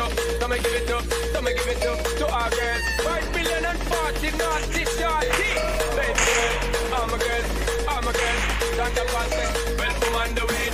up, don't me give it up, don't give it up to our girls. Five million and forty. Baby I'm a girl, I'm a girl. Stand up and say, well, on the way.